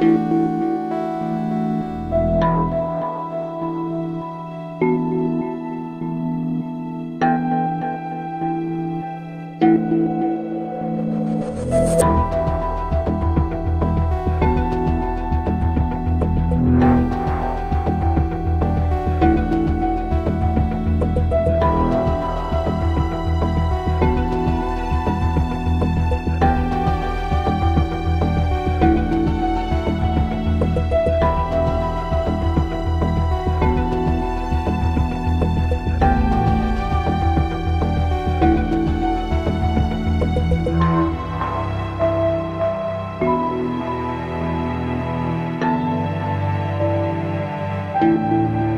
Música Música